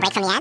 break from the ads?